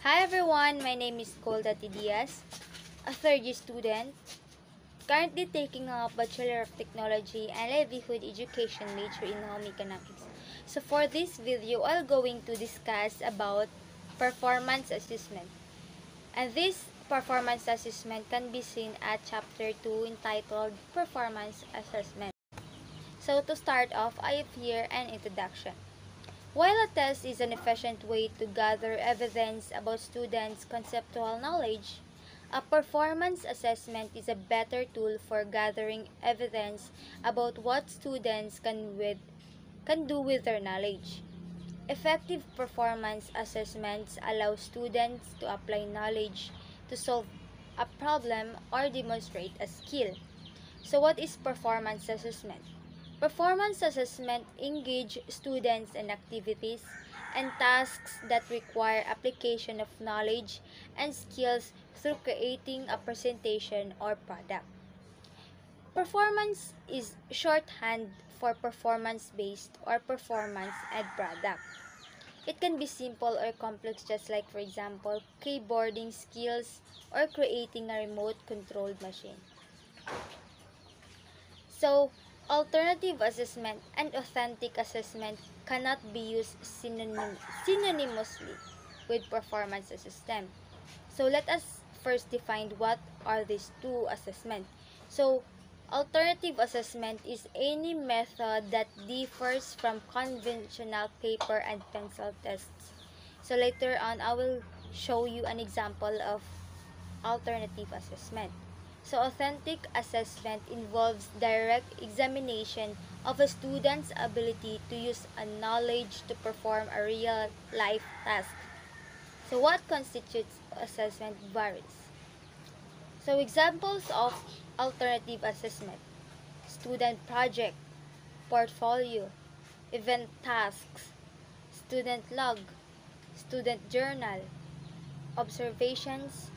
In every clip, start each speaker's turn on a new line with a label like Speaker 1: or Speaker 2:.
Speaker 1: Hi everyone, my name is Golda T. Diaz, a third year student, currently taking a Bachelor of Technology and Livelihood Education major in Home Economics. So for this video, I'm going to discuss about performance assessment. And this performance assessment can be seen at chapter 2 entitled Performance Assessment. So to start off, I have here an introduction. While a test is an efficient way to gather evidence about students' conceptual knowledge, a performance assessment is a better tool for gathering evidence about what students can with can do with their knowledge. Effective performance assessments allow students to apply knowledge to solve a problem or demonstrate a skill. So what is performance assessment? Performance assessment engage students in activities and tasks that require application of knowledge and skills through creating a presentation or product. Performance is shorthand for performance-based or performance and product. It can be simple or complex just like for example, keyboarding skills or creating a remote controlled machine. So, Alternative assessment and authentic assessment cannot be used synonym synonymously with performance assessment. So let us first define what are these two assessments. So alternative assessment is any method that differs from conventional paper and pencil tests. So later on I will show you an example of alternative assessment. So authentic assessment involves direct examination of a student's ability to use a knowledge to perform a real life task. So what constitutes assessment varies. So examples of alternative assessment. Student project, portfolio, event tasks, student log, student journal, observations,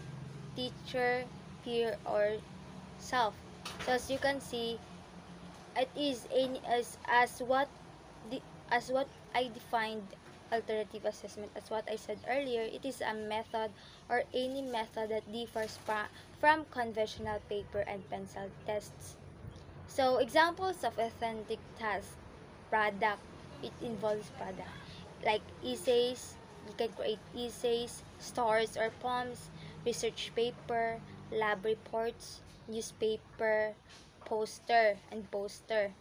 Speaker 1: teacher or self so as you can see it is as as what the as what I defined alternative assessment. As what I said earlier it is a method or any method that differs from conventional paper and pencil tests. So examples of authentic task product it involves product. Like essays you can create essays stories or poems research paper lab reports, newspaper, poster, and poster.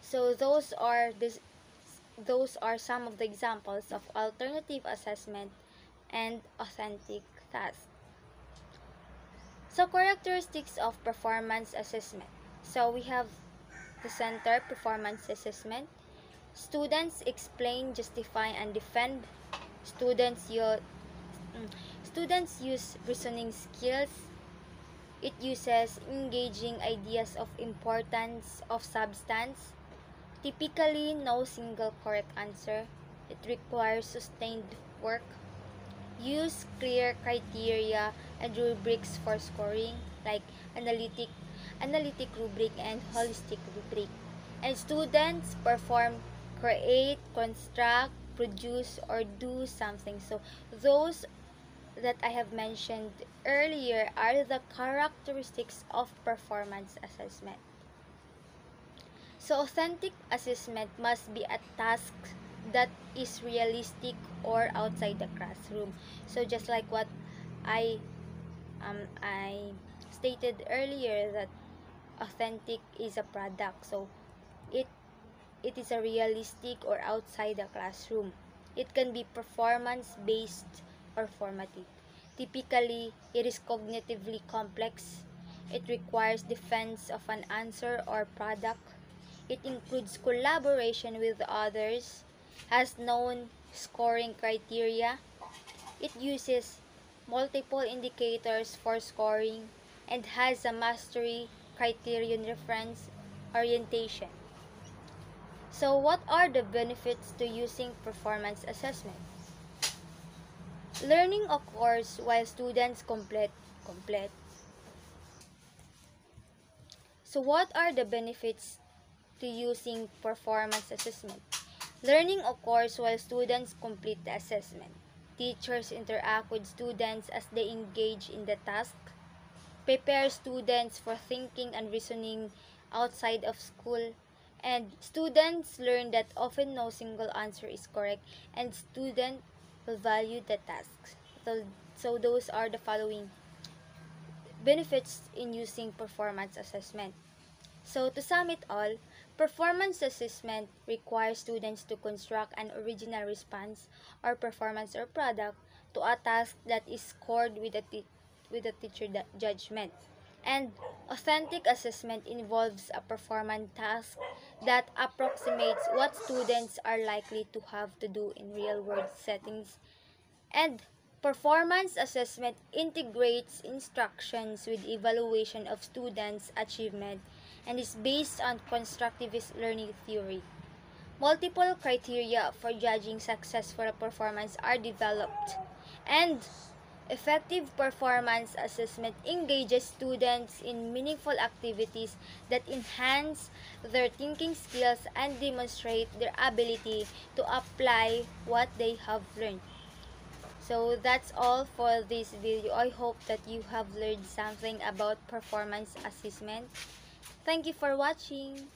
Speaker 1: So those are this those are some of the examples of alternative assessment and authentic tasks. So characteristics of performance assessment. So we have the center performance assessment. Students explain, justify, and defend. Students Students use reasoning skills. It uses engaging ideas of importance of substance. Typically, no single correct answer. It requires sustained work. Use clear criteria and rubrics for scoring, like analytic, analytic rubric and holistic rubric. And students perform create, construct, produce, or do something. So those that I have mentioned earlier are the characteristics of performance assessment. So, authentic assessment must be a task that is realistic or outside the classroom. So, just like what I um, I stated earlier that authentic is a product. So, it it is a realistic or outside the classroom. It can be performance based or formative. Typically, it is cognitively complex. It requires defense of an answer or product. It includes collaboration with others, has known scoring criteria. It uses multiple indicators for scoring and has a mastery criterion reference orientation. So what are the benefits to using performance assessment? Learning occurs while students complete complete. So what are the benefits to using performance assessment? Learning occurs while students complete the assessment. teachers interact with students as they engage in the task, prepare students for thinking and reasoning outside of school, and students learn that often no single answer is correct and student will value the tasks. So, so those are the following benefits in using performance assessment. So to sum it all, performance assessment requires students to construct an original response or performance or product to a task that is scored with a, with a teacher judgment. And authentic assessment involves a performance task that approximates what students are likely to have to do in real-world settings. And performance assessment integrates instructions with evaluation of students' achievement and is based on constructivist learning theory. Multiple criteria for judging successful performance are developed, and effective performance assessment engages students in meaningful activities that enhance their thinking skills and demonstrate their ability to apply what they have learned. So that's all for this video. I hope that you have learned something about performance assessment. Thank you for watching.